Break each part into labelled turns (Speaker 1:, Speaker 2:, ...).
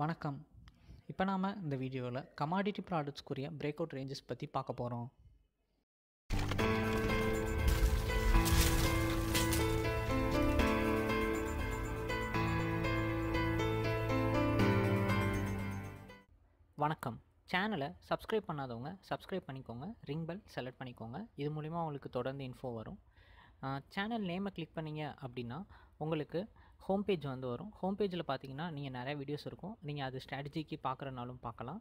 Speaker 1: வணக்கம். இப்போ நாம் இந்த வீடியோவில் கமாடிட்டி ப்ராடக்ட்ஸ்க்குரிய பிரேக் அவுட் ரேஞ்சஸ் பற்றி பார்க்க போகிறோம் வணக்கம். சேனலை சப்ஸ்கிரைப் பண்ணாதவங்க சப்ஸ்கிரைப் பண்ணிக்கோங்க. ரிங் பெல் செலக்ட் பண்ணிக்கோங்க. இது மூலிமா உங்களுக்கு தொடர்ந்து இன்ஃபோ வரும். சேனல் நேமை கிளிக் பண்ணீங்க அப்படின்னா உங்களுக்கு ஹோம் பேஜ் வந்து வரும். ஹோம் பேஜில் பார்த்தீங்கன்னா நீங்கள் நிறையா வீடியோஸ் இருக்கும். நீங்கள் அது ஸ்ட்ராட்டஜிக்கு பார்க்குறனாலும் பார்க்கலாம்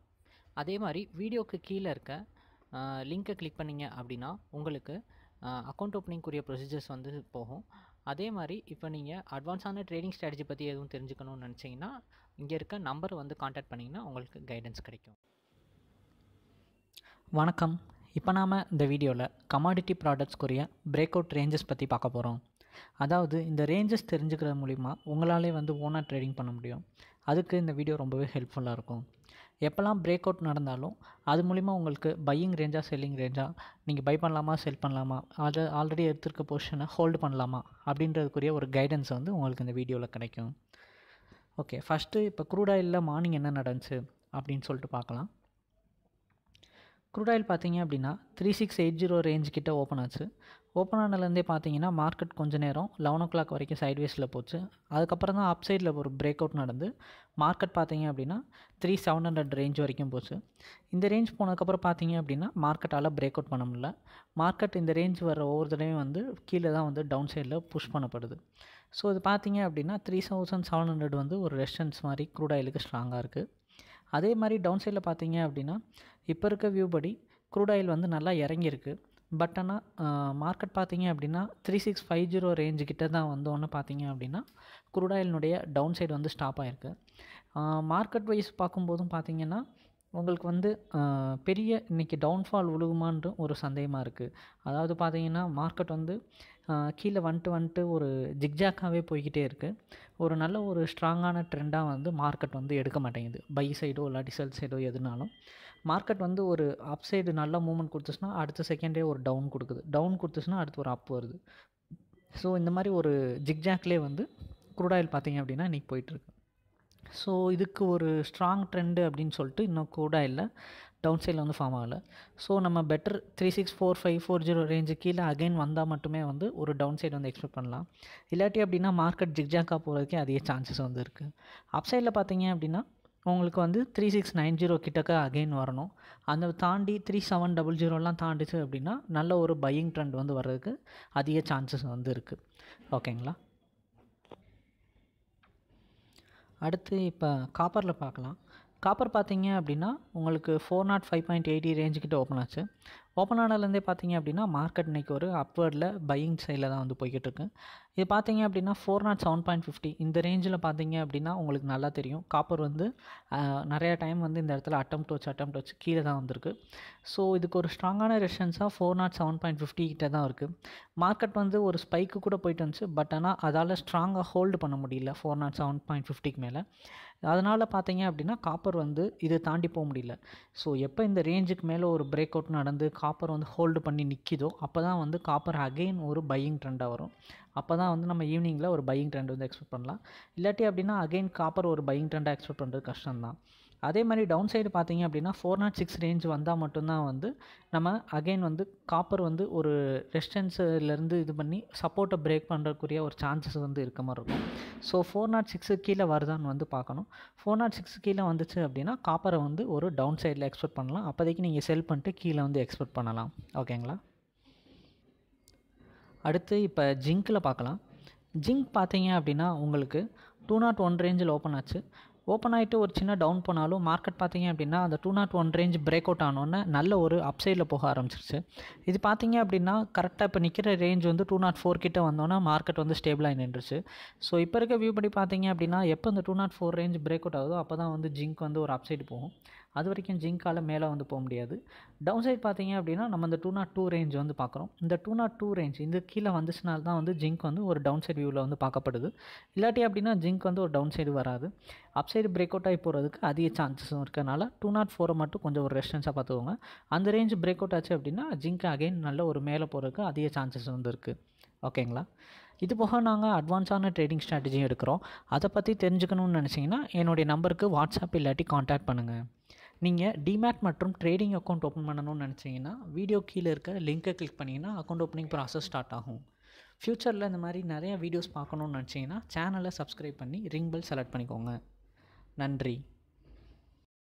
Speaker 1: அதே மாதிரி வீடியோக்கு கீழே இருக்க லிங்க்கை கிளிக் பண்ணீங்க அப்படின்னா உங்களுக்கு அக்கௌண்ட் ஓப்பனிங்குரிய ப்ரொசீஜர்ஸ் வந்து போகும். அதே மாதிரி இப்போ நீங்கள் அட்வான்ஸான ட்ரேடிங் ஸ்ட்ராட்டஜி பற்றி எதுவும் தெரிஞ்சுக்கணும்னு நினச்சிங்கன்னா இங்கே இருக்க நம்பரை வந்து காண்டாக்ட் பண்ணிங்கன்னா உங்களுக்கு கைடன்ஸ் கிடைக்கும். வணக்கம். இப்போ நாம் இந்த வீடியோவில் கமாடிட்டி ப்ராடக்ட்ஸ்க்குரிய பிரேக் அவுட் ரேஞ்சஸ் பற்றி பார்க்க போகிறோம் அதாவது இந்த ரேஞ்சஸ் தெரிஞ்சுக்கிறது மூலிமா உங்களாலே வந்து ஓனாக ட்ரேடிங் பண்ண முடியும். அதுக்கு இந்த வீடியோ ரொம்பவே ஹெல்ப்ஃபுல்லாக இருக்கும். எப்போல்லாம் பிரேக் அவுட் நடந்தாலும் அது மூலிமா உங்களுக்கு பையிங் ரேஞ்சாக செல்லிங் ரேஞ்சாக நீங்கள் பை பண்ணலாமா செல் பண்ணலாமா அது ஆல்ரெடி எடுத்திருக்க பொசிஷனை ஹோல்டு பண்ணலாமா அப்படின்றதுக்குரிய ஒரு கைடன்ஸ் வந்து உங்களுக்கு இந்த வீடியோவில் கிடைக்கும். ஓகே ஃபஸ்ட்டு இப்போ க்ரூட் ஆயிலில் மார்னிங் என்ன நடந்துச்சு அப்படின்னு சொல்லிட்டு பார்க்கலாம். க்ரூட் ஆயில் பார்த்தீங்க அப்படின்னா three six eight zero range கிட்ட ஓப்பன் ஆச்சு. ஓப்பன் ஆனதுலேருந்தே பார்த்தீங்கன்னா மார்க்கெட் கொஞ்சம் நேரம் லெவன் ஓ கிளாக் வரைக்கும் சைட்வேஸில் போச்சு. அதுக்கப்புறம் தான் அப் சைடில் ஒரு பிரேக் அவுட் நடந்து மார்க்கெட் பார்த்தீங்க அப்படின்னா த்ரீ செவன் ஹண்ட்ரட் ரேஞ்ச் வரைக்கும் போச்சு. இந்த ரேஞ்ச் போனதுக்கப்புறம் பார்த்தீங்க அப்படின்னா மார்க்கெட்டால் பிரேக் அவுட் பண்ண முடியல. மார்க்கெட் இந்த ரேஞ்ச் வர ஒவ்வொரு தடவையும் வந்து கீழே தான் வந்து டவுன் சைடில் புஷ் பண்ணப்படுது. ஸோ இது பார்த்தீங்க அப்படின்னா த்ரீ தௌசண்ட் செவன் ஹண்ட்ரட் வந்து ஒரு ரெஸ்டன்ஸ் மாதிரி க்ரூட் ஆயிலுக்கு ஸ்ட்ராங்காக இருக்குது அதே மாதிரி டவுன் சைடில் பார்த்தீங்க அப்படின்னா இப்போ இருக்க வியூ படி க்ரூட் ஆயில் வந்து நல்லா இறங்கியிருக்கு. பட் ஆனால் மார்க்கெட் பார்த்தீங்க அப்படின்னா three six five zero range கிட்ட தான் வந்தோன்னு பார்த்தீங்க அப்படின்னா குரூடாயிலினுடைய டவுன் சைடு வந்து ஸ்டாப் ஆகிருக்கு மார்க்கெட் வைஸ் பார்க்கும்போதும் பார்த்தீங்கன்னா உங்களுக்கு வந்து பெரிய இன்றைக்கி டவுன்ஃபால் விழுகுமான்ற ஒரு சந்தேகமாக இருக்குது அதாவது பார்த்தீங்கன்னா மார்க்கெட் வந்து கீழே வந்துட்டு வந்துட்டு ஒரு ஜிக்ஜாக்காகவே போய்கிட்டே இருக்குது ஒரு நல்ல ஒரு ஸ்ட்ராங்கான ட்ரெண்டாக வந்து மார்க்கெட் வந்து எடுக்க மாட்டேங்குது. பை சைடோ இல்லாட்டி செல் சைடோ எதுனாலும். மார்க்கெட் வந்து ஒரு அப் சைடு நல்ல மூமெண்ட் கொடுத்துச்சுன்னா அடுத்த செகண்டே ஒரு டவுன் கொடுக்குது. டவுன் கொடுத்துச்சுன்னா அடுத்து ஒரு அப் வருது. ஸோ இந்த மாதிரி ஒரு ஜிக்ஜாக்லேயே வந்து குரூடாயில் பார்த்தீங்க அப்படின்னா இன்றைக்கி போயிட்டுருக்கு ஸோ இதுக்கு ஒரு ஸ்ட்ராங் ட்ரெண்டு அப்படின்னு சொல்லிட்டு இன்னும் கூட இல்லை. டவுன் சைடில் வந்து ஃபார்ம் ஆகலை. ஸோ நம்ம better three six four five four zero range கீழே அகைன் வந்தால் மட்டுமே வந்து ஒரு டவுன் சைடு வந்து எக்ஸ்பெக்ட் பண்ணலாம். இல்லாட்டி அப்படின்னா மார்க்கெட் ஜிக்ஜாக்காக போகிறதுக்கே அதிக சான்சஸ் வந்து இருக்குது அப் சைடில் பார்த்தீங்க அப்படின்னா உங்களுக்கு வந்து த்ரீ சிக்ஸ் நைன் ஜீரோ கிட்டக்க அகெயின் வரணும். அந்த தாண்டி த்ரீ செவன் டபுள் ஜீரோலாம் தாண்டிச்சு அப்படின்னா நல்ல ஒரு பையிங் ட்ரெண்ட் வந்து வர்றதுக்கு அதிக சான்சஸ் வந்து இருக்குது ஓகேங்களா அடுத்து இப்போ காப்பரில் பார்க்கலாம் காப்பர் பார்த்தீங்க அப்படின்னா உங்களுக்கு four naught five point eighty ரேஞ்சுக்கிட்ட open ஆச்சு. ஓப்பன் ஆனதுலேருந்தே பார்த்தீங்க அப்படின்னா மார்க்கெட் இன்றைக்கி ஒரு அப்வர்டில் பையிங் சைடில் தான் வந்து போய்கிட்டு இருக்கு. இது பார்த்தீங்க அப்படின்னா four naught seven point fifty இந்த ரேஞ்சில் பார்த்தீங்க அப்படின்னா உங்களுக்கு நல்லா தெரியும். காப்பர் வந்து நிறையா டைம் வந்து இந்த இடத்துல அட்டம் வச்சு அட்டம் வச்சு கீழே தான் வந்திருக்கு. ஸோ இதுக்கு ஒரு ஸ்ட்ராங்கான ரெஷன்ஸாக four naught seven point fifty கிட்ட தான் இருக்குது மார்க்கெட் வந்து ஒரு ஸ்பைக்கு கூட போயிட்டு வந்துச்சு பட் ஆனால் அதால் ஸ்ட்ராங்காக ஹோல்டு பண்ண முடியல ஃபோர் நாட் செவன் பாயிண்ட் ஃபிஃப்டிக்கு மேலே. அதனால் பார்த்தீங்க அப்படின்னா காப்பர் வந்து இது தாண்டி போக முடியல. ஸோ எப்போ இந்த ரேஞ்சுக்கு மேலே ஒரு பிரேக் அவுட் நடந்து காப்பர் வந்து ஹோல்டு பண்ணி நிற்கிதோ அப்போ தான் வந்து காப்பர் அகெயின் ஒரு பையிங் ட்ரெண்டாக வரும். அப்போ தான் வந்து நம்ம ஈவினிங்கில் ஒரு பையிங் ட்ரெண்ட் வந்து எக்ஸ்பெக்ட் பண்ணலாம். இல்லாட்டி அப்படின்னா அகெயின் காப்பர் ஒரு பையிங் ட்ரெண்டாக எக்ஸ்பெக்ட் பண்ணுறது கஷ்டம் தான் அதே மாதிரி டவுன் சைடு பார்த்தீங்க அப்படின்னா ஃபோர் நாட் சிக்ஸ் ரேஞ்ச் வந்தால் மட்டும்தான் வந்து நம்ம அகெயின் வந்து காப்பர் வந்து ஒரு ரெஸ்டன்ஸிலேருந்து இது பண்ணி சப்போர்ட்டை பிரேக் பண்ணுறக்குரிய ஒரு சான்சஸ் வந்து இருக்க மாதிரி இருக்கும். ஸோ ஃபோர் நாட் சிக்ஸு கீழே வருதான்னு வந்து பார்க்கணும். ஃபோர் நாட் சிக்ஸ் கீழே வந்துச்சு அப்படின்னா காப்பரை வந்து ஒரு டவுன் சைடில் எக்ஸ்பெக்ட் பண்ணலாம். அப்போதைக்கு நீங்கள் செல் பண்ணிட்டு கீழே வந்து எக்ஸ்பெக்ட் பண்ணலாம். ஓகேங்களா அடுத்து இப்போ ஜிங்க்கில் பார்க்கலாம் ஜிங்க் பார்த்தீங்க அப்படின்னா உங்களுக்கு டூ நாட் ஒன் ரேஞ்சில் ஓப்பன் ஆச்சு. ஓப்பன் ஆகிட்டு ஒரு சின்ன டவுன் போனாலும் மார்க்கெட் பார்த்தீங்க அப்படின்னா அந்த two naught one range break out ஆனோன்னே நல்ல ஒரு அப்சைடில் போக ஆரம்பிச்சிருச்சு. இது பார்த்தீங்க அப்படின்னா கரெக்டாக இப்போ நிற்கிற ரேஞ்ச் வந்து டூ நாட் ஃபோர் கிட்டே வந்தோன்னா மார்க்கெட் வந்து ஸ்டேபிளாக நின்றுச்சு. ஸோ இப்போ இருக்க வியூ படி பார்த்தீங்க அப்படின்னா எப்போ இந்த two naught four range break out ஆகுதோ அப்போ தான் வந்து ஜிங்க் வந்து ஒரு அப்சைடு போகும். அது வரைக்கும் ஜிங்கால் மேலே வந்து போக முடியாது. டவுன் சைட் பார்த்தீங்க அப்படின்னா நம்ம இந்த டூ நாட் டூ ரேஞ்ச் வந்து பார்க்குறோம். இந்த டூ நாட் டூ ரேஞ்ச் இந்த கீழே வந்துச்சுனால தான் வந்து ஜிங்க் வந்து ஒரு டவுன் சைடு வியூவில் வந்து பார்க்கப்படுது. இல்லாட்டி அப்படின்னா ஜிங்க் வந்து ஒரு டவுன் சைடு வராது. அப் சைடு பிரேக் அவுட் ஆகி போகிறதுக்கு அதிக சான்சஸும் இருக்கனால டூ நாட் ஃபோரை மட்டும் கொஞ்சம் ஒரு ரெஸ்டன்ஸாக பார்த்துக்கோங்க. அந்த ரேஞ்ச் பிரேக் அவுட் ஆச்சு அப்படின்னா ஜிங்க் அகைன் நல்ல ஒரு மேலே போகிறதுக்கு அதிக சான்சஸ் வந்து இருக்குது ஓகேங்களா இது போக நாங்கள் அட்வான்ஸான ட்ரேடிங் ஸ்ட்ராட்டஜியும் எடுக்கிறோம். அதை பற்றி தெரிஞ்சுக்கணும்னு நினச்சிங்கன்னா என்னுடைய நம்பருக்கு வாட்ஸ்அப் இல்லாட்டி காண்டாக்ட் பண்ணுங்கள் நீங்கள் டிமேட் மற்றும் ட்ரேடிங் அக்கௌண்ட் ஓப்பன் பண்ணணும்னு நினச்சிங்கன்னா வீடியோ கீழே இருக்க லிங்க்கை கிளிக் பண்ணிங்கன்னா அக்கௌண்ட் ஓப்பனிங் ப்ராசஸ் ஸ்டார்ட் ஆகும். ஃப்யூச்சரில் இந்த மாதிரி நிறையா வீடியோஸ் பார்க்கணுன்னு நினச்சிங்கன்னா சேனலை சப்ஸ்கிரைப் பண்ணி ரிங் பெல் செலக்ட் பண்ணிக்கோங்க. நன்றி.